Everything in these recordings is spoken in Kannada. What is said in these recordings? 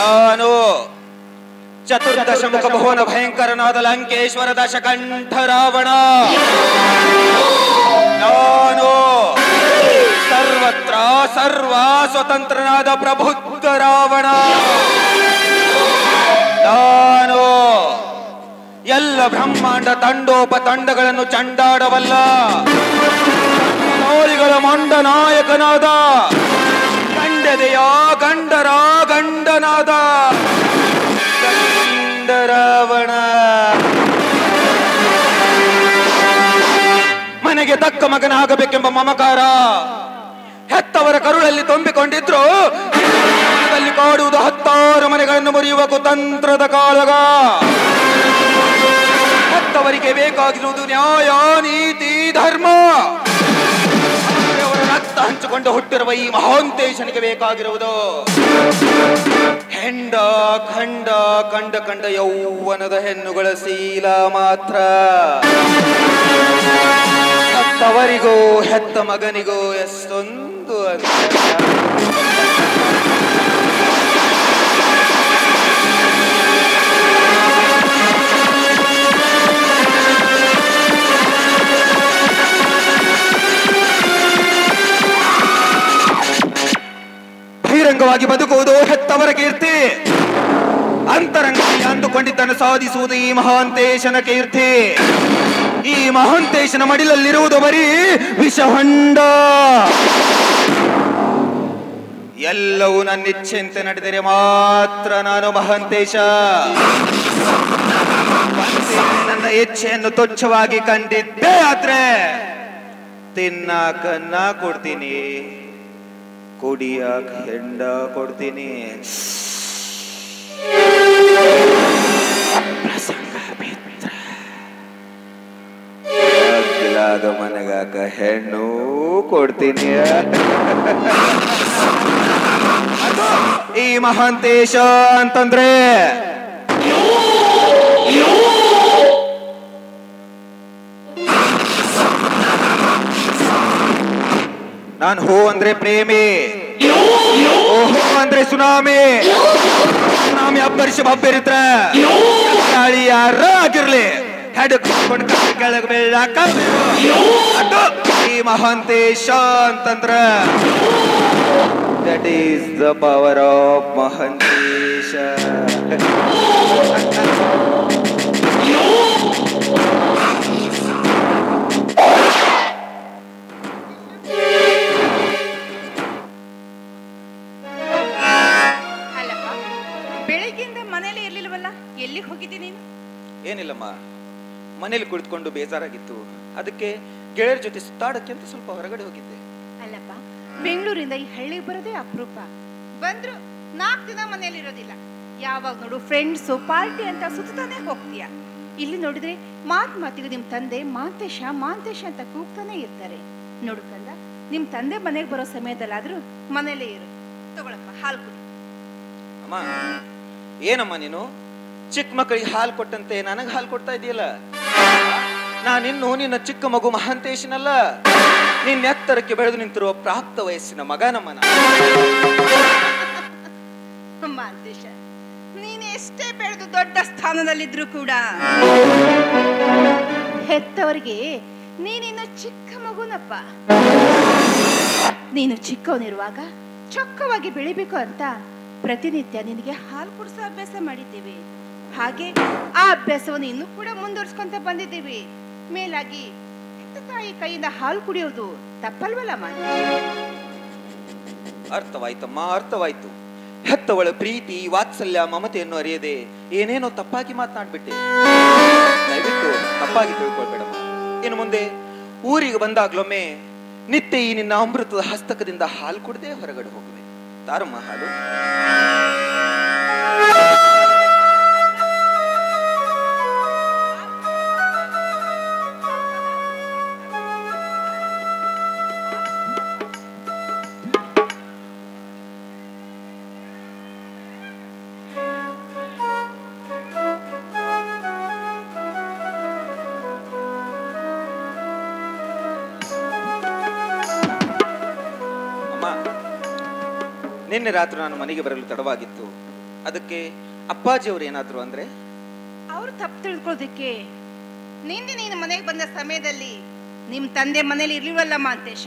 ನಾನು ಚತುರ್ದಶ ಮುಖ ಭುವನ ಭಯಂಕರನಾದ ಲಂಕೇಶ್ವರ ದಶಕಂಠ ರಾವಣ. ನಾನು ಸರ್ವತ್ರ ಸರ್ವ ಸ್ವತಂತ್ರನಾದ ಪ್ರಬುದ್ಧ ರಾವಣ. ನಾನು ಎಲ್ಲ ಬ್ರಹ್ಮಾಂಡ ತಂಡೋಪ ತಂಡಗಳನ್ನು ಚಂಡಾಡವಲ್ಲ. ಮಂಡ ನಾಯಕನಾದ ಕಂಡದೆಯ ಗಂಡರ ಗಂಡನಾದ ರಾವಣ ಮನೆಗೆ ತಕ್ಕ ಮಗನ ಆಗಬೇಕೆಂಬ ಮಮಕಾರ. ಹೆತ್ತವರ ಕರುಳಲ್ಲಿ ತುಂಬಿಕೊಂಡಿದ್ರು. ಕಾಡುವುದು ಹತ್ತಾರು ಮನೆಗಳನ್ನು ಮುರಿಯುವ ಕುತಂತ್ರದ ಕಾಳಗ. ಹೆತ್ತವರಿಗೆ ಬೇಕಾಗಿರುವುದು ನ್ಯಾಯ, ನೀತಿ, ಧರ್ಮ. ರಕ್ತ ಹಂಚಿಕೊಂಡು ಹುಟ್ಟಿರುವ ಈ ಮಹಾಂತೇಶನಿಗೆ ಬೇಕಾಗಿರುವುದು. ಹೆಂಡ ಖಂಡ ಕಂಡ ಕಂಡ ಯೌವನದ ಹೆಣ್ಣುಗಳ ಶೀಲ ಮಾತ್ರ ತವರಿಗೋ ಹೆತ್ತ ಮಗನಿಗೋ ಎಷ್ಟೊಂದು ಅಂತರ. ಬಹಿರಂಗವಾಗಿ ಬದುಕುವುದು ಹೆತ್ತವರ ಕೀರ್ತಿ. ಅಂತರಂಗ ಅಂದುಕೊಂಡಿದ್ದನ್ನು ಸಾಧಿಸುವುದು ಈ ಮಹಾಂತೇಶನ ಕೀರ್ತಿ. ಈ ಮಹಾಂತೇಶನ ಮಡಿಲಲ್ಲಿರುವುದು ಬರೀ ವಿಷಹೊಂಡ. ಎಲ್ಲವೂ ನನ್ನ ಇಚ್ಛೆಯಂತೆ ನಡೆದರೆ ಮಾತ್ರ ನಾನು ಮಹಾಂತೇಶ ನನ್ನ ಇಚ್ಛೆಯನ್ನು ತುಚ್ಛವಾಗಿ ಕಂಡಿದ್ದೆ ಆದ್ರೆ ತಿನ್ನಾಕನ್ನ ಕೊಡ್ತೀನಿ. ಕುಡಿಯಾಕ ಹೆಂಡ ಕೊಡ್ತೀನಿ. ಪ್ರಸಂಗ ಮನೆಗಾಕ ಹೆಣ್ಣು ಕೊಡ್ತೀನಿ. ಈ ಮಹಾಂತೇಶ ಅಂತಂದ್ರೆ ನಾನು ಹೋ ಅಂದ್ರೆ ಪ್ರೇಮಿ. ಓಹೋ ಅಂದ್ರೆ ಸುನಾಮಿ. ಸುನಾಮಿ ಅಬ್ಬರಿಸಿ ಬಬ್ಬರಿತ್ರ ಗಾಳಿ ಯಾರ ಆಗಿರ್ಲಿ. ಕೆಳಗೆ ಬೀಳಾಕ ಅದು ಈ ಮಹಾಂತೇಶ ಅಂತಂದ್ರ that is the power of Mahantesh ಮನೇಲಿ ಕುಳಿತುಕೊಂಡು ಬೇಜಾರಾಗಿತ್ತು. ಅದಕ್ಕೆ ಗೆಳೆಯರ ಜೊತೆ ಸುತ್ತಾಡಕ್ಕೆ ಅಂತ ಸ್ವಲ್ಪ ಹೊರಗಡೆ ಹೋಗಿದ್ದೆ. ಅಲ್ಲಪ್ಪ ಬೆಂಗಳೂರಿಂದ ಈ ಹಳ್ಳಿಗೆ ಬರೋದೇ ಅಪರೂಪ. ಬಂದ್ರು ನಾಲ್ಕು ದಿನ ಮನೇಲಿ ಇರೋದಿಲ್ಲ. ಯಾವಾಗ ನೋಡು ಫ್ರೆಂಡ್ಸು ಪಾರ್ಟಿ ಅಂತ ಸುತ್ತಾನೆ ಹೋಗ್ತೀಯ. ಇಲ್ಲಿ ನೋಡಿದ್ರೆ ಮಾತ್ ಮಾತಿಗೆ ನಿಮ್ ತಂದೆ ಮಾಂತೇಶ ಮಾಂತೇಶ ಅಂತ ಕೂಗ್ತಾನೆ ಇರ್ತಾರೆ. ನೋಡು ಕಂದ ನಿಮ್ ತಂದೆ ಮನೆಗೆ ಬರೋ ಸಮಯದಲ್ಲಾದ್ರೂ ಮನೇಲೇ ಇರು. ತಗೊಳಪ್ಪ ಹಾಲು ಕುಡಿ. ಅಮ್ಮ ಏನಮ್ಮ ನೀನು? ಚಿಕ್ಕ ಮಕ್ಕಳಿಗೆ ಹಾಲು ಕೊಟ್ಟಂತೆ ನನಗೆ ಹಾಲು ಕೊಡ್ತಾ ಇದೆಯಲ್ಲ? ನಾನಿನ್ನು ನಿನ್ನ ಚಿಕ್ಕ ಮಗು ಮಹಾಂತೇಶನಲ್ಲ. ನಿನ್ನ ಎತ್ತರಕ್ಕೆ ಬೆಳೆದು ನಿಂತಿರುವ ಪ್ರಾಪ್ತ ವಯಸ್ಸಿನ ಮಗನಮ್ಮನ. ಮಹಾಂತೇಶ ನೀನು ಎಷ್ಟೇ ಬೆಳೆದು ದೊಡ್ಡ ಸ್ಥಾನದಲ್ಲಿದ್ರು ಕೂಡ ಹೆತ್ತವರಿಗೆ ನೀನಿನ್ನು ಚಿಕ್ಕ ಮಗುನಪ್ಪ. ನೀನು ಚಿಕ್ಕವನಿರುವಾಗ ಚೊಕ್ಕವಾಗಿ ಬೆಳಿಬೇಕು ಅಂತ ಪ್ರತಿನಿತ್ಯ ನಿನಗೆ ಹಾಲು ಕುಡಿಸೋ ಅಭ್ಯಾಸ ಮಾಡಿದ್ದೀವಿ. ಹಾಗೆ ಆ ಅಭ್ಯಾಸವನ್ನು ಇನ್ನೂ ಕೂಡ ಮುಂದುವರ್ಸ್ಕೊಂತ ಬಂದಿದ್ದೀವಿ. ಮೇಲಾಗಿ ತಾಯಿ ಕೈಯಿಂದ ಹಾಲು ಕುಡಿಯೋದು ತಪ್ಪಲ್ವಲ್ಲ ಮಾಂತೇಶ ಅರ್ಥವಾಯ್ತಮ್ಮ, ಅರ್ಥವಾಯ್ತು. ಹೆತ್ತವಳ ಪ್ರೀತಿ, ವಾತ್ಸಲ್ಯ, ಮಮತೆಯನ್ನು ಅರಿಯದೆ ಏನೇನೋ ತಪ್ಪಾಗಿ ಮಾತನಾಡ್ಬಿಟ್ಟೆ. ದಯವಿಟ್ಟು ತಪ್ಪಾಗಿ ತಿಳ್ಕೊಳ್ಬೇಡಮ್ಮ. ಇನ್ನು ಮುಂದೆ ಊರಿಗೆ ಬಂದಾಗ್ಲೊಮ್ಮೆ ನಿತ್ಯ ಈ ನಿನ್ನ ಅಮೃತದ ಹಸ್ತಕದಿಂದ ಹಾಲು ಕುಡದೆ ಹೊರಗಡೆ ಹೋಗುವೆ. ತಾರಮ್ಮ ಹಾಲು. ನಿನ್ನೆ ರಾತ್ರಿ ನಾನು ಮನೆಗೆ ಬರಲು ತಡವಾಗಿತ್ತು. ಅದಕ್ಕೆ ಅಪ್ಪಾಜಿಯವ್ರು ಏನಾದ್ರು ಅಂದ್ರೆ? ಅವ್ರು ತಪ್ಪು ತಿಳ್ಕೊಳ್ಳೋದಕ್ಕೆ ನಿನ್ನೆ ನೀನು ಮನೆಗೆ ಬಂದ ಸಮಯದಲ್ಲಿ ನಿಮ್ ತಂದೆ ಮನೇಲಿ ಇರ್ಲಿಲ್ವಲ್ಲ ಮಾಂತೇಶ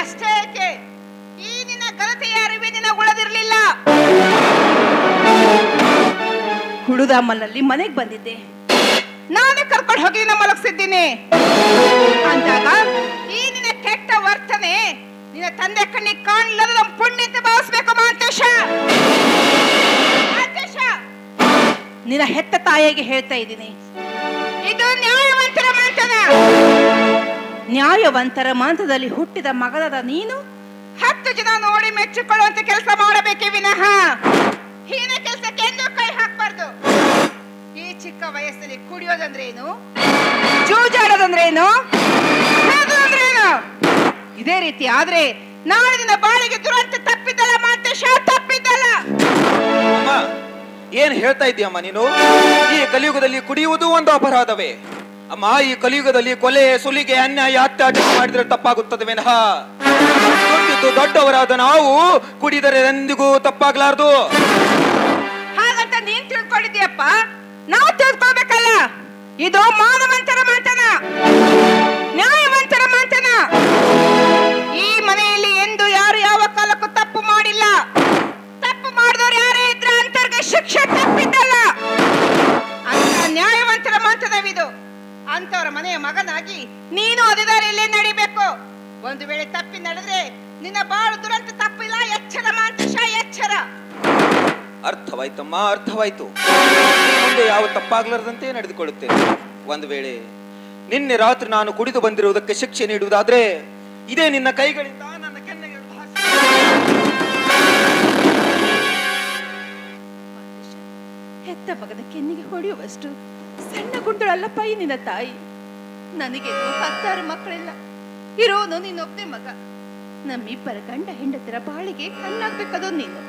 ಅಷ್ಟೇ ಈ ನಿನ್ನ ಗಲತೆ ಅರಿವೆ ನಿನ್ನ ಉಳದಿರ್ಲಿಲ್ಲ. ಹುಡುದಾಮಲ್ಲಿ ಮನೆಗೆ ಬಂದಿದ್ದೆ. ನಾನೇ ಕರ್ಕೊಂಡು ಹೋಗಿ ನಿನ್ನ ಮಲಗಿಸಿದ್ದೀನಿ. ಅಂದಾಗ ಈ ನಿನ್ನ ಕೆಟ್ಟ ವರ್ತನೆ ನಿನ್ನ ತಂದೆ ಕಣ್ಣಿಗೆ ಕಾಣಲದ ನಮ್ಮ ಪುಣ್ಯ ಅಂತ ಭಾವಿಸ್ಬೇಕು ಮಾಂತೇಶ ನಿನ್ನ ಹೆತ್ತ ತಾಯಿಗೆ ಹೇಳ್ತಾ ಇದ್ದೀನಿ. ಇದು ನ್ಯಾಯವಂತರ ಮಾಂತನ. ನ್ಯಾಯವಂತರ ಮಾಂತದಲ್ಲಿ ಹುಟ್ಟಿದ ಮಗನದ ನೀನು? ಹತ್ತು ಜನ ನೋಡಿ ಮೆಚ್ಚಿಕೊಳ್ಳುವಂತ ಕೆಲಸ ಮಾಡಬೇಕೆ ವಿನಃ. ಹೀನ ಕೆಲಸಕ್ಕೆ ಎಂದೂ ಕೈ ಹಾಕ್ಬಾರ್ದು. ಈ ಚಿಕ್ಕ ವಯಸ್ಸಲ್ಲಿ ಕುಡಿಯೋದಂದ್ರೇನು ಜೂಜಾಡೋದಂದ್ರೇನು ಸಾಗೋದಂದ್ರೇನು ಇದೇ ರೀತಿ ಆದ್ರೆ ನಾಳೆ ದಿನ ಬಾಳಿಗೆ ದುರಂತ ತಪ್ಪಿದ್ದಲ್ಲ ಶಾ ತಪ್ಪಿದ್ದಲ್ಲ. ಏನ್ ಹೇಳ್ತಾ ಇದೀಯಮ್ಮ ನೀನು? ಈ ಕಲಿಯುಗದಲ್ಲಿ ಕುಡಿಯುವುದು ಒಂದು ಅಪರಾಧವೇ. ಅಮ್ಮ ಈ ಕಲಿಯುಗದಲ್ಲಿ ಕೊಲೆ ಸುಲಿಗೆ ಅನ್ಯಾಯ ಅತ್ಯಾಚಾರ ಮಾಡಿದ್ರೆ ತಪ್ಪಾಗುತ್ತದೆ ವಿನಃ. ದೊಡ್ಡವರಾದ ನಾವು ಕುಡಿದರೆ ಎಂದಿಗೂ ತಪ್ಪಾಗ್ಲಾರ್ದು. ಹಾಗಂತ ನೀನ್ ತಿಳ್ಕೊಂಡಿದ್ಯಪ್ಪ ನಾವು ತಿಳ್ಕೊಬೇಕಲ್ಲ ಇದು ಮಾನವಂತರ ನೀನು ಅದೇ ದಾರಿಯಲ್ಲೇ ನಡಿಬೇಕು. ಒಂದು ವೇಳೆ ತಪ್ಪಿ ನಡೆದ್ರೆ ನಿನ್ನ ಬಾಳು ದುರಂತ ತಪ್ಪಿಲ್ಲ ಎಚ್ಚರ ಮಾಂತೇಶ ಎಚ್ಚರ. ಅರ್ಥವಾಯ್ತಮ್ಮ ಅರ್ಥವಾಯ್ತು. ಮುಂದೆ ಯಾವ ತಪ್ಪಾಗ್ಲಾರ್ದಂತೆ ನಡೆದುಕೊಳ್ಳುತ್ತೇನೆ. ಒಂದು ವೇಳೆ ನಿನ್ನೆ ರಾತ್ರಿ ನಾನು ಕುಡಿದು ಬಂದಿರುವುದಕ್ಕೆ ಶಿಕ್ಷೆ ನೀಡುವುದಾದ್ರೆ ಇದೇ ನಿನ್ನ ಕೈಗಳಿಂದ ನನ್ನ ಕೆನ್ನೆಗೆ. ಹೆತ್ತ ಮಗನ ಕೆನ್ನಿಗೆ ಹೊಡೆಯುವಷ್ಟು ಸಣ್ಣ ಗುಂಡಳಲ್ಲಪ್ಪ ಈ ನಿನ್ನ ತಾಯಿ. ನನಗೆ ಹತ್ತಾರು ಮಕ್ಕಳಿಲ್ಲ. ಇರೋನು ನೀನೊಬ್ಬನೇ ಮಗ. ನಮ್ಮಿಬ್ಬರ ಗಂಡ ಹೆಂಡತಿರ ಬಾಳಿಗೆ ಕಣ್ಣಾಗ್ಬೇಕದು ನೀನು.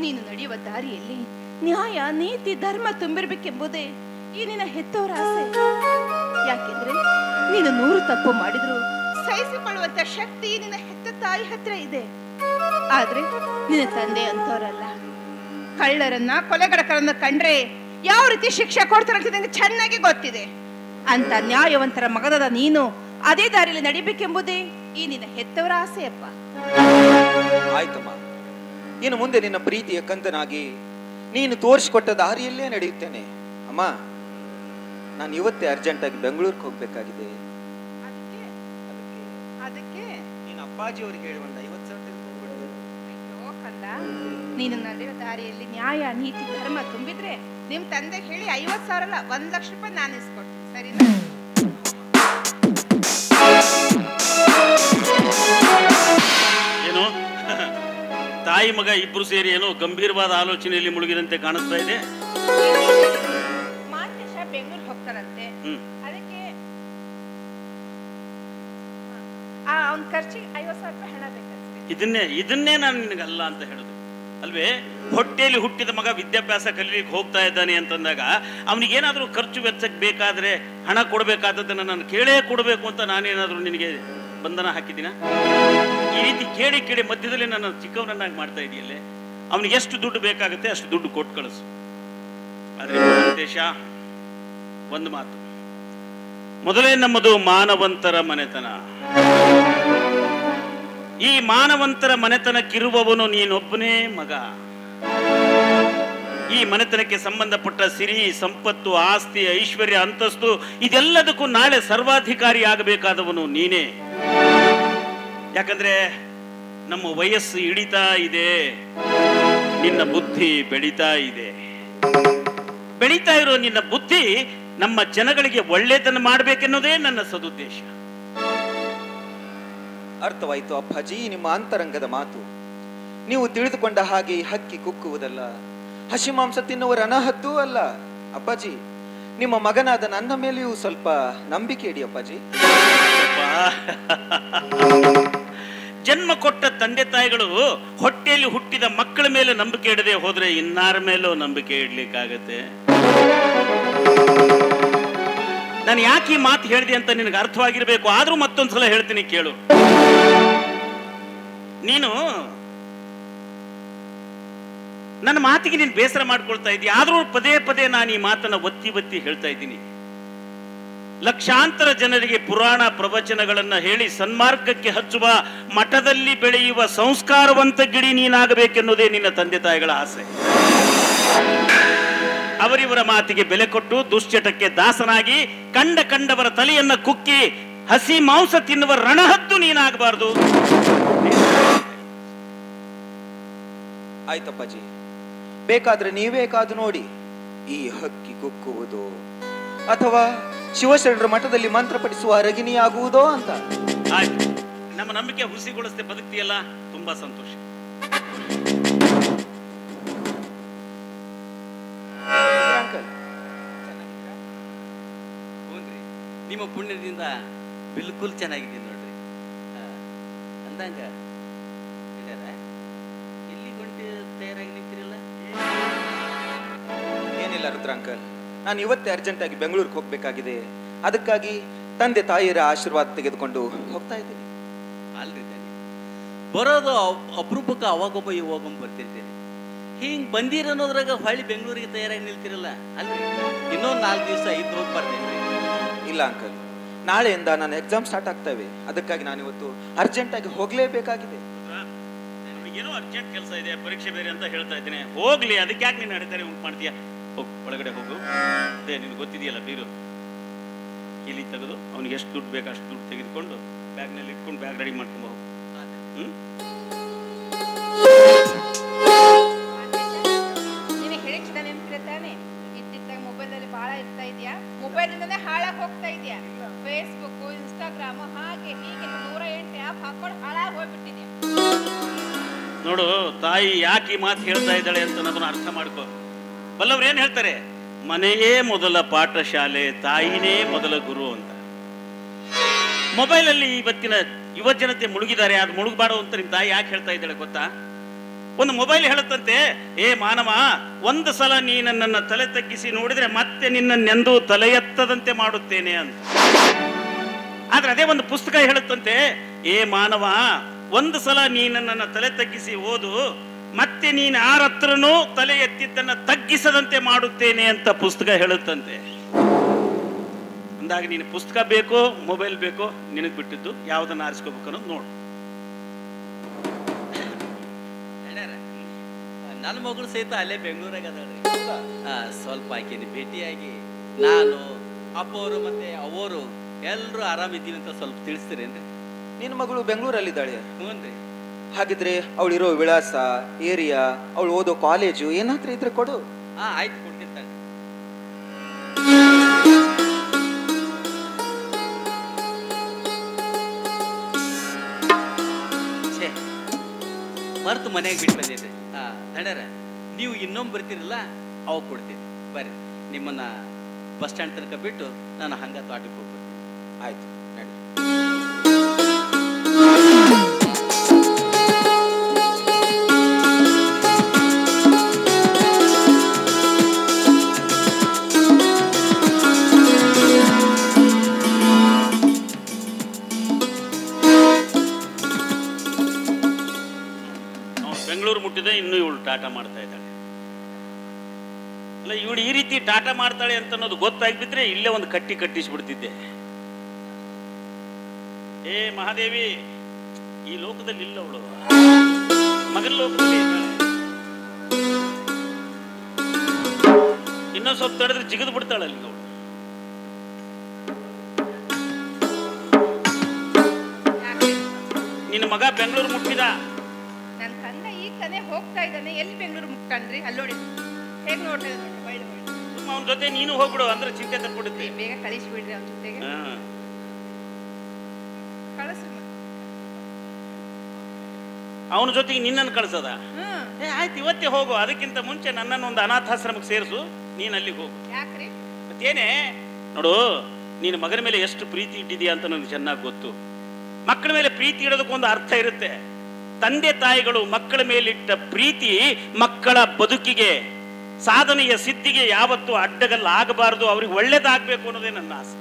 ನೀನು ನಡೆಯುವ ದಾರಿಯಲ್ಲಿ ನ್ಯಾಯ, ನೀತಿ, ಧರ್ಮ ತುಂಬಿರ್ಬೇಕೆಂಬುದೇ ಈ ನಿನ್ನ ಹೆತ್ತವರ ಆಸೆ. ಯಾಕೆಂದ್ರೆ ನೀನು ನೂರು ತಪ್ಪು ಮಾಡಿದ್ರು ಸಹಿಸಿಕೊಳ್ಳುವಂತ ಶಕ್ತಿ ನಿನ್ನ ಹೆತ್ತ ತಾಯಿ ಹತ್ರ ಇದೆ. ಆದ್ರೆ ನಿನ್ನ ತಂದೆ ಅಂತವರಲ್ಲ. ಕಳ್ಳರನ್ನ, ಕೊಲೆಗಡಕರನ್ನ ಕಂಡ್ರೆ ಯಾವ ರೀತಿ ಶಿಕ್ಷೆ ಕೊಡ್ತಾರಂತ ನಿನಗೆ ಚೆನ್ನಾಗಿ ಗೊತ್ತಿದೆ. ಅಂತ ನ್ಯಾಯವಂತರ ಮಗದದ ನೀನು ಅದೇ ದಾರಿಯಲ್ಲಿ ನಡಿಬೇಕೆಂಬುದೇ ಈ ನಿನ್ನ ಹೆತ್ತವರ ಆಸೆಯಪ್ಪ. ಆಯ್ತಮ್ಮ. ಇನ್ನು ಮುಂದೆ ನಿನ್ನ ಪ್ರೀತಿಯ ಕಂದನಾಗಿ ನೀನು ತೋರಿಸಿಕೊಟ್ಟ ದಾರಿಯಲ್ಲೇ ನಡೆಯುತ್ತೇನೆ. ಅಮ್ಮ ನಾನು ಇವತ್ತೇ ಅರ್ಜೆಂಟಾಗಿ ಬೆಂಗಳೂರಿಗೆ ಹೋಗ್ಬೇಕಾಗಿದೆ. ಅದಕ್ಕೆ ಅದಕ್ಕೆ ನೀನು ಅಪ್ಪಾಜಿಯವರಿಗೆ ಹೇಳಿ ಒಂದು ಐವತ್ತು ಸಾವಿರ ನೀನು ನಡೆಯುವ ದಾರಿಯಲ್ಲಿ ನ್ಯಾಯ ನೀತಿ ಧರ್ಮ ತುಂಬಿದ್ರೆ ನಿಮ್ ತಂದೆ ಹೇಳಿ ಐವತ್ ಸಾವಿರ ಅಲ್ಲ ಒಂದ್ ಲಕ್ಷ ರೂಪಾಯಿ ನಾನು ಇಸ್ಕೊಡ್ತೀನಿ. ಏನು? ತಾಯಿ ಮಗ ಇಬ್ರು ಸೇರಿ ಏನೋ ಗಂಭೀರವಾದ ಆಲೋಚನೆಯಲ್ಲಿ ಮುಳುಗಿದಂತೆ ಕಾಣಿಸ್ತಾ ಇದೆ. ಮಾಂತೇಶ ಬೆಂಗಳೂರು ಹೋಗ್ತಾರಂತೆ. ಅದಕ್ಕೆ ಆ ಅವ್ನ ಖರ್ಚಿಗೆ ಐವತ್ತು ಸಾವಿರ ರೂಪಾಯಿ ಹಣ ಬೇಕಷ್ಟೇ ಇದನ್ನೇ ಇದನ್ನೇ ನಾನು ನಿನಗಲ್ಲ ಅಂತ ಹೇಳುದು. ಅಲ್ವೇ? ಹೊಟ್ಟೆಯಲ್ಲಿ ಹುಟ್ಟಿದ ಮಗ ವಿದ್ಯಾಭ್ಯಾಸ ಕಲೀಲಿಕ್ಕೆ ಹೋಗ್ತಾ ಇದ್ದಾನೆ ಅಂತಂದಾಗ ಅವನಿಗೇನಾದ್ರೂ ಖರ್ಚು ವೆಚ್ಚಕ್ಕೆ ಬೇಕಾದ್ರೆ ಹಣ ಕೊಡಬೇಕಾದದ್ದನ್ನು ನಾನು ಕೇಳೇ ಕೊಡಬೇಕು ಅಂತ ನಾನೇನಾದರೂ ನಿನಗೆ ಬಂಧನ ಹಾಕಿದ್ದೀನ? ಈ ರೀತಿ ಕೇಳಿ ಕೇಳಿ ಮಧ್ಯದಲ್ಲಿ ನನ್ನ ಚಿಕ್ಕವನನ್ನಾಗಿ ಮಾಡ್ತಾ ಇದೆಯಲ್ಲೇ? ಅವನಿಗೆ ಎಷ್ಟು ದುಡ್ಡು ಬೇಕಾಗುತ್ತೆ ಅಷ್ಟು ದುಡ್ಡು ಕೊಟ್ಟು ಕಳಿಸು. ಆದರೆ ದೇಶ ಒಂದು ಮಾತು. ಮೊದಲೇ ನಮ್ಮದು ಮಾನವಂತರ ಮನೆತನ. ಈ ಮಾನವಂತರ ಮನೆತನಕ್ಕಿರುವವನು ನೀನೊಬ್ಬನೇ ಮಗ. ಈ ಮನೆತನಕ್ಕೆ ಸಂಬಂಧಪಟ್ಟ ಸಿರಿ, ಸಂಪತ್ತು, ಆಸ್ತಿ, ಐಶ್ವರ್ಯ, ಅಂತಸ್ತು, ಇದೆಲ್ಲದಕ್ಕೂ ನಾಳೆ ಸರ್ವಾಧಿಕಾರಿ ಆಗಬೇಕಾದವನು ನೀನೇ. ಯಾಕಂದ್ರೆ ನಮ್ಮ ವಯಸ್ಸು ಇಳಿತಾ ಇದೆ. ನಿನ್ನ ಬುದ್ಧಿ ಬೆಳೀತಾ ಇದೆ. ಬೆಳೀತಾ ಇರೋ ನಿನ್ನ ಬುದ್ಧಿ ನಮ್ಮ ಜನಗಳಿಗೆ ಒಳ್ಳೆಯದನ್ನು ಮಾಡಬೇಕೆನ್ನೋದೇ ನನ್ನ ಸದುದ್ದೇಶ. ಅರ್ಥವಾಯಿತು, ಅಪ್ಪಾಜಿ, ನಿಮ್ಮ ಅಂತರಂಗದ ಮಾತು. ನೀವು ತಿಳಿದುಕೊಂಡ ಹಾಗೆ ಹಕ್ಕಿ ಕುಕ್ಕುವುದಲ್ಲ. ಹಸಿ ಮಾಂಸ ತಿನ್ನುವರ ಅನಾಹತ್ತೂ ಅಲ್ಲ. ಅಪ್ಪಾಜಿ, ನಿಮ್ಮ ಮಗನಾದ ನನ್ನ ಮೇಲೆಯೂ ಸ್ವಲ್ಪ ನಂಬಿಕೆ ಇಡಿ, ಅಪ್ಪಾಜಿ. ಜನ್ಮ ಕೊಟ್ಟ ತಂದೆ ತಾಯಿಗಳು ಹೊಟ್ಟೆಯಲ್ಲಿ ಹುಟ್ಟಿದ ಮಕ್ಕಳ ಮೇಲೆ ನಂಬಿಕೆ ಇಡದೆ ಹೋದ್ರೆ ಇನ್ನಾರ ಮೇಲೂ ನಂಬಿಕೆ ಇಡ್ಲಿಕ್ಕಾಗತ್ತೆ? ನಾನು ಯಾಕೆ ಈ ಮಾತು ಹೇಳಿದೆ ಅಂತ ನಿನಗೆ ಅರ್ಥವಾಗಿರ್ಬೇಕು? ಆದ್ರೂ ಮತ್ತೊಂದ್ಸಲ ಹೇಳ್ತೀನಿ ಕೇಳು. ನೀನು ನನ್ನ ಮಾತಿಗೆ ನೀನು ಬೇಸರ ಮಾಡ್ಕೊಳ್ತಾ ಇದ್ದೀಯ. ಆದ್ರೂ ಪದೇ ಪದೇ ನಾನು ಈ ಮಾತನ್ನ ಒತ್ತಿ ಒತ್ತಿ ಹೇಳ್ತಾ ಇದ್ದೀನಿ. ಲಕ್ಷಾಂತರ ಜನರಿಗೆ ಪುರಾಣ ಪ್ರವಚನಗಳನ್ನ ಹೇಳಿ ಸನ್ಮಾರ್ಗಕ್ಕೆ ಹಚ್ಚುವ, ಮಠದಲ್ಲಿ ಬೆಳೆಯುವ ಸಂಸ್ಕಾರವಂತ ಗಿಡಿ ನೀನಾಗಬೇಕೆನ್ನುವುದೇ ನಿನ್ನ ತಂದೆ ತಾಯಿಗಳ ಆಸೆ. ಅವರಿವರ ಮಾತಿಗೆ ಬೆಲೆ ಕೊಟ್ಟು ದುಶ್ಚಟಕ್ಕೆ ದಾಸನಾಗಿ ಕಂಡ ಕಂಡವರ ತಲೆಯನ್ನ ಕುಕ್ಕಿ ಹಸಿ ಮಾಂಸ ತಿನ್ನುವ ರಣಹದ್ದು ನೀನಾಗಬಾರದು. ಆಯ್ತಪ್ಪಾಜಿ ಬೇಕಾದ್ರೆ ನೀವೇ ಕಾದು ನೋಡಿ ಈ ಹಕ್ಕಿ ಕುಕ್ಕುವುದು. ಅಥವಾ ಶಿವಶರಣರ ಮಠದಲ್ಲಿ ಮಂತ್ರ ಪಠಿಸುವ ಆಗುವುದೋ ಅಂತ. ಆಯ್ತು. ನಮ್ಮ ನಂಬಿಕೆ ಹುಸಿಗೊಳಿಸದೆ ಬದುಕ್ತಿಯಲ್ಲ ತುಂಬಾ ಸಂತೋಷ. ನಿಮ್ಮ ಪುಣ್ಯದಿಂದ ಬಿಲ್ಕುಲ್ ಚೆನ್ನಾಗಿದ್ದೀನಿ ನೋಡ್ರಿ. ಅಂದಂಗ. ಗೆಳೆಯರ, ಎಲ್ಲಿ ಗಂಟೆ ತಯಾರಾಗಿ ನಿಂತಿರಲ್ಲ? ಏನಿಲ್ಲ ರುದ್ರ ಅಂಕಲ್. ನಾನು ಇವತ್ತೇ ಅರ್ಜೆಂಟ್ ಆಗಿ ಬೆಂಗಳೂರಿಗೆ ಹೋಗ್ಬೇಕಾಗಿದೆ. ಅದಕ್ಕಾಗಿ ತಂದೆ ತಾಯಿಯರ ಆಶೀರ್ವಾದ ತೆಗೆದುಕೊಂಡು ಹೋಗ್ತಾ ಇದ್ದೀನಿ. ಅಲ್ರಿ ಬರೋದು ಅಪ್- ಅಪರೂಪಕ್ಕೆ ಅವಾಗೊಬ್ಬ ಇವಾಗೊಬ್ಬ ಬರ್ತಿರ್ತೀನಿ. ಹಿಂಗ್ ಬಂದಿರ ಅನ್ನೋದ್ರಾಗ ಹೊಳ್ಳಿ ಬೆಂಗಳೂರಿಗೆ ತಯಾರಾಗಿ ನಿಲ್ತಿರಲ್ಲ. ಅಲ್ರಿ. ಇನ್ನೊಂದು ನಾಲ್ಕು ದಿವಸ ಐದು ಹೋಗಿ ಬರ್ತೀನಿ. ಇಲ್ಲ ಅಂಕಲ್ ನಾಳೆಯಿಂದ ನಾನು ಎಕ್ಸಾಮ್ ಸ್ಟಾರ್ಟ್ ಆಗ್ತವೆ ಅದಕ್ಕಾಗಿ ನಾನು ಇವತ್ತು ಅರ್ಜೆಂಟ್ ಆಗಿ ಹೋಗ್ಲೇಬೇಕಾಗಿದೆ. ಏನೋ ಅರ್ಜೆಂಟ್ ಕೆಲಸ ಇದೆ, ಪರೀಕ್ಷೆ ಬೇರೆ ಅಂತ ಹೇಳ್ತಾ ಇದ್ದೇನೆ. ಹೋಗ್ಲಿ, ಅದಕ್ಕೆ ಯಾಕೆ ನೀನು ನಡೀತಾರೆ ಉಂಟು ಮಾಡ್ತೀಯಾ? ಹೋಗು, ಒಳಗಡೆ ಹೋಗು. ಅದೇ, ನಿನ್ಗೆ ಗೊತ್ತಿದೆಯಲ್ಲ, ಬೀರು. ಇಲ್ಲಿ ತೆಗೆದು, ಅವ್ನಿಗೆ ಎಷ್ಟು ದುಡ್ಡು ಬೇಕು ಅಷ್ಟು ದುಡ್ಡು ತೆಗೆದುಕೊಂಡು ಬ್ಯಾಗ್ನಲ್ಲಿ ಇಟ್ಕೊಂಡು ಬ್ಯಾಗ್ ರೆಡಿ ಮಾಡ್ಕೊಂಡು ಹ್ಮ್? ನೋಡು, ತಾಯಿ ಯಾಕೆ ಈ ಮಾತು ಹೇಳ್ತಾ ಇದ್ದಾಳೆ ಅಂತ ಅನ್ನೋದನ್ನ ಅರ್ಥ ಮಾಡ್ಕೋ. ಬಲ್ಲವ್ರು ಏನು ಹೇಳ್ತಾರೆ? ಮನೆಯೇ ಮೊದಲ ಪಾಠಶಾಲೆ, ತಾಯಿನೇ ಮೊದಲ ಗುರು ಅಂತ. ಮೊಬೈಲ್ ಅಲ್ಲಿ ಇವತ್ತಿನ ಯುವ ಜನತೆ ಮುಳುಗಿದ್ದಾರೆ, ಅದು ಮುಳುಗಬಾರ ಅಂತ ನಿಮ್ ತಾಯಿ ಯಾಕೆ ಹೇಳ್ತಾ ಇದ್ದಾಳೆ ಗೊತ್ತಾ? ಒಂದು ಮೊಬೈಲ್ ಹೇಳುತ್ತಂತೆ, ಏ ಮಾನವ, ಒಂದು ಸಲ ನೀ ನನ್ನನ್ನ ತಲೆ ತಗ್ಗಿಸಿ ನೋಡಿದ್ರೆ ಮತ್ತೆ ನಿನ್ನ ನೆಂದು ತಲೆ ಎತ್ತದಂತೆ ಮಾಡುತ್ತೇನೆ ಅಂತ. ಆದ್ರೆ ಅದೇ ಒಂದು ಪುಸ್ತಕ ಹೇಳುತ್ತಂತೆ, ಏ ಮಾನವ ಒಂದು ಸಲ ನೀ ನನ್ನನ್ನ ತಲೆ ತಗ್ಗಿಸಿ ಓದು, ಮತ್ತೆ ನೀನು ಯಾರ ಹತ್ರನೂ ತಲೆ ಎತ್ತಿದ್ದನ್ನ ತಗ್ಗಿಸದಂತೆ ಮಾಡುತ್ತೇನೆ ಅಂತ ಪುಸ್ತಕ ಹೇಳುತ್ತಂತೆ. ಅಂದಾಗ ನೀನು ಪುಸ್ತಕ ಬೇಕೋ, ಮೊಬೈಲ್ ಬೇಕೋ, ನಿನಗೆ ಬಿಟ್ಟಿದ್ದು ಯಾವ್ದನ್ನ ಆರಿಸ್ಕೋಬೇಕು ಅನ್ನೋದು ನೋಡು. ನನ್ನ ಮಗಳು ಸಹಿತ ಅಲ್ಲೇ ಬೆಂಗಳೂರಾಗ ಅದಾಳ್ರಿ ಸ್ವಲ್ಪ ಆಕೆನ ಭೇಟಿಯಾಗಿ ನಾನು ಅಪ್ಪವರು ಮತ್ತೆ ಅವರು ಎಲ್ಲರೂ ಆರಾಮಿದ್ದೀವಿ ಅಂತ ಸ್ವಲ್ಪ ತಿಳಿಸ್ತೀರೇನ್ರಿ? ನಿನ್ನ ಮಗಳು ಬೆಂಗಳೂರಲ್ಲಿದ್ದಾಳೆ. ಹ್ಞೂ ರೀ ಹಾಗಿದ್ರೆ ಅವಳಿರೋ ವಿಳಾಸ ಏರಿಯಾ ಅವಳು ಓದೋ ಕಾಲೇಜು ಏನಾದ್ರೂ ಇದ್ರೆ ಕೊಡು. ಆ ಆಯ್ತು ಕೊಡ್ತೀನಿ ಛೇ ಮರ್ತು ಮನೆಗೆ ಬಿಟ್ಟು ಬಂದಿದ್ದೆ. ನಡ್ಯಾರ ನೀವು ಇನ್ನೊಮ್ಮೆ ಬರ್ತೀರಲ್ಲ ಅವಾಗ ಕೊಡ್ತೀನಿ. ಬರ್ರಿ ನಿಮ್ಮನ್ನ ಬಸ್ ಸ್ಟ್ಯಾಂಡ್ ತನಕ ಬಿಟ್ಟು ನಾನು ಹಂಗ ತೋಟಕ್ಕೆ ಹೋಗ್ಬರ್ತೀನಿ. ಆಯ್ತು. ಟಾಟಾ ಮಾಡ್ತಾಳೆ ಅಂತ ಅನ್ನೋದು ಗೊತ್ತಾಗ್ಬಿಟ್ರೆ ಇಲ್ಲೇ ಒಂದು ಕಟ್ಟಿ ಕಟ್ಟಿಸ್ಬಿಡ್ತಿದ್ದೆ. ಏ ಮಹಾದೇವಿ, ಈ ಲೋಕದಲ್ಲಿ ಇಲ್ಲ ಅವಳು. ಮಗನ ಲೋಕದಲ್ಲಿ ಇನ್ನೊಂದು ಸ್ವಲ್ಪ ತಡೆದ್ರೆ ಜಿಗಿದು ಬಿಡ್ತಾಳೆ ಅಲ್ಲಿ ಅವಳು ನಿನ್ನ ಮಗ ಬೆಂಗಳೂರು ಮುಟ್ಟಿದ? ನನ್ನ ತಂದೆ ಈ ತಾನೇ ಹೋಗ್ತಾ ಇದ್ದಾನೆ. ಎಲ್ಲಿ ಬೆಂಗಳೂರು ಮುಟ್ಟಂದ್ರಿ ಅಲ್ಲೋಡಿ. ಹೇಗೆ ನೋಡ್ತಾ ಸುಮ್ಮ ಅವನ ಜೊತೆ ನೀನು ಹೋಗ್ಬಿಡು ಅಂದ್ರೆ ಚಿಂತೆ ತಪ್ಪಿಡುತ್ತೆ ಬೇಗ ಕಳಿಸ್ಬಿಡ್ರಿ ಅವನ ಜೊತೆಗೆ. ಕಳಿಸ್ರಿ. ಅವನ ಜೊತೆಗೆ ನಿನ್ನನ್ನು ಕಳ್ಸದ? ಏ ಆಯ್ತು ಇವತ್ತೇ ಹೋಗು. ಅದಕ್ಕಿಂತ ಮುಂಚೆ ನನ್ನನ್ನು ಒಂದು ಅನಾಥಾಶ್ರಮಕ್ಕೆ ಸೇರಿಸು. ನೀನು ಅಲ್ಲಿಗೆ ಹೋಗು. ಯಾಕ್ರಿ? ಮತ್ತೇನೆ ನೋಡು ನೀನು ಮಗನ ಮೇಲೆ ಎಷ್ಟು ಪ್ರೀತಿ ಇಟ್ಟಿದೀಯ ಅಂತ ನನಗೆ ಚೆನ್ನಾಗಿ ಗೊತ್ತು. ಮಕ್ಕಳ ಮೇಲೆ ಪ್ರೀತಿ ಇಡೋದಕ್ಕೊಂದು ಅರ್ಥ ಇರುತ್ತೆ. ತಂದೆ ತಾಯಿಗಳು ಮಕ್ಕಳ ಮೇಲಿಟ್ಟ ಪ್ರೀತಿ ಮಕ್ಕಳ ಬದುಕಿಗೆ ಸಾಧನೆಯ ಸಿದ್ಧಿಗೆ ಯಾವತ್ತು ಅಡ್ಡಗಲ್ಲ ಆಗಬಾರದು ಅವ್ರಿಗೆ ಒಳ್ಳೇದಾಗಬೇಕು ಅನ್ನೋದೇ ನನ್ನ ಆಸೆ.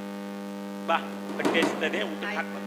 ಬಾ ಬಟ್ಟೆ ಉಂಟು ಊಟಕ್ಕೆ